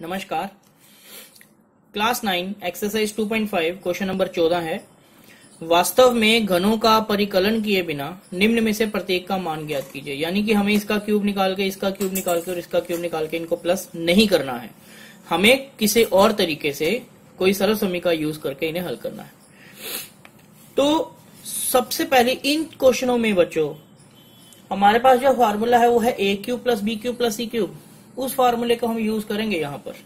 नमस्कार। Class nine exercise 2.5 question number 14 है। वास्तव में घनों का परिकलन किए बिना निम्न में से प्रत्येक का मान ज्ञात कीजिए। यानी कि हमें इसका क्यूब निकाल के, इसका क्यूब निकाल के और इसका क्यूब निकाल के इनको प्लस नहीं करना है। हमें किसी और तरीके से कोई सरल समीका यूज़ करके इन्हें हल करना है। तो सबसे पहले इन क्वेश्चनों में बच्चों, हमारे पास जो फॉर्मूला है वो है A cube plus B cube plus C cube उस फॉर्मूले को हम यूज़ करेंगे यहाँ पर।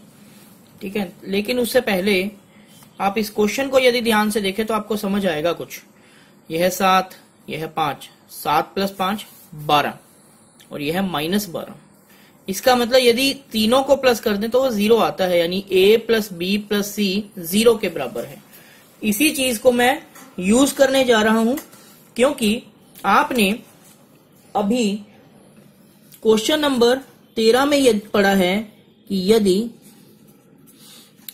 ठीक है? लेकिन उससे पहले आप इस क्वेश्चन को यदि ध्यान से देखें तो आपको समझ आएगा कुछ। यह है सात, यह है पाँच। सात प्लस पाँच, बारह। और यह है माइनस बारह। इसका मतलब यदि तीनों को प्लस कर दें तो वो ज़ीरो आता है, यानी A plus B plus C zero के बराबर है। इसी चीज़ को मैं यूज़ करने जा रहा हूँ, क्योंकि आपने अभी क्वेश्चन नंबर तेरह में यदि पढ़ा है कि यदि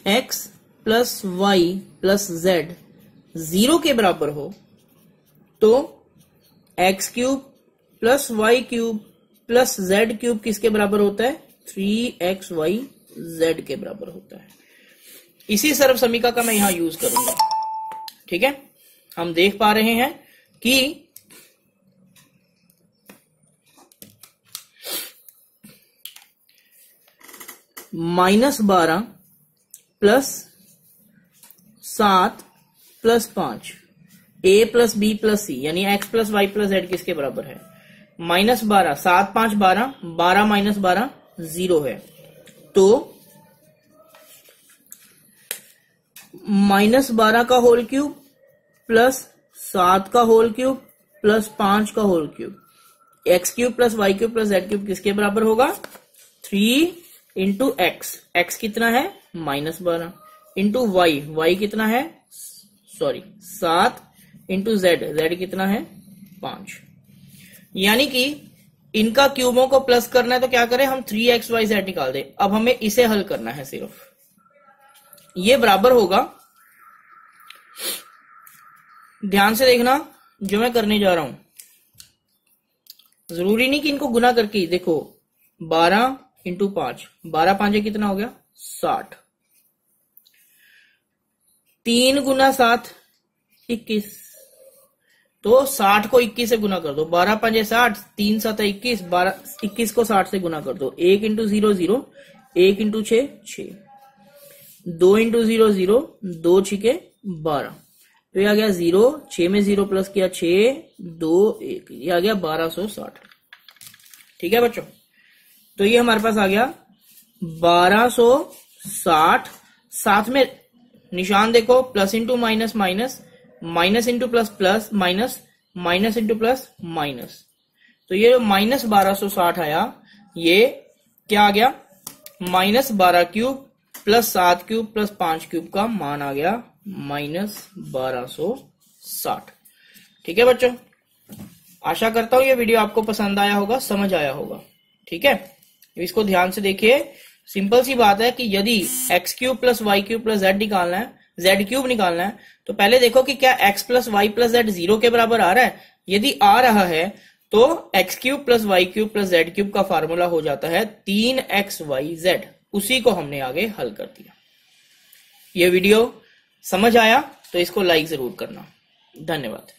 x plus Y plus Z zero के बराबर हो तो X cube plus Y cube plus Z cube किसके बराबर होता है? थ्री एक्स वाई जेड के बराबर होता है। इसी सर्व समीका का मैं यहाँ यूज़ करूँगा। ठीक है? हम देख पा रहे हैं कि माइनस बारह प्लस सात प्लस पाँच A plus B plus C यानी X plus Y plus Z किसके बराबर है? माइनस बारह सात पाँच बारह बारह माइनस बारह ज़ीरो है। तो माइनस बारह का होल क्यूब प्लस सात का होल क्यूब प्लस पाँच का whole cube x cube plus y cube plus z cube किसके बराबर होगा? थ्री इंटू एक्स एक्स कितना है? माइनस बारह. इंटू वाई वाई कितना है? सॉरी सात इंटू जेड जेड कितना है? पाँच. यानी कि इनका क्यूबों को प्लस करना है तो क्या करें? हम थ्री एक्स वाई जेड निकाल दे। अब हमें इसे हल करना है सिर्फ़। ये बराबर होगा। ध्यान से देखना, जो मैं करने जा रहा हूँ। ज़रूरी नहीं कि इनको गुना करके देखो, बारह इंटू पाँच। बारह पाँच कितना हो गया? साठ। तीन गुना सात, इक्कीस। तो साठ को इक्कीस से गुना कर दो। बारह पंजे साठ, तीन सात इक्कीस। बारह, इक्कीस को साठ से गुना कर दो। एक इंटू ज़ीरो ज़ीरो। एक इंटू छ छ दो इंटू ज़ीरो ज़ीरो। दो छिके, बारह। तो ये आ गया ज़ीरो। छ में ज़ीरो प्लस किया छ दो, एक। ये आ गया बारह सौ साठ। ठीक है बच्चों? तो ये हमारे पास आ गया बारह सो साठ। साथ में निशान देखो plus into minus minus minus into plus plus minus minus into plus minus तो ये माइनस बारह सो साठ आया। ये क्या आ गया? माइनस बारह क्यूब प्लस सात क्यूब प्लस पाँच क्यूब का मान आ गया माइनस बारह सो साठ। ठीक है बच्चों? आशा करता हूँ ये वीडियो आपको पसंद आया होगा, समझ आया होगा। ठीक है? इसको ध्यान से देखिए। सिंपल सी बात है कि यदि x cube plus y cube plus z निकालना है जेड क्यूब निकालना है तो पहले देखो कि क्या x plus y plus z zero के बराबर आ रहा है। यदि आ रहा है तो x cube plus y cube plus z cube का फार्मूला हो जाता है तीन एक्स वाई जेड उसी को हमने आगे हल कर दिया। ये वीडियो समझ आया तो इसको लाइक ज़रूर करना। धन्यवाद।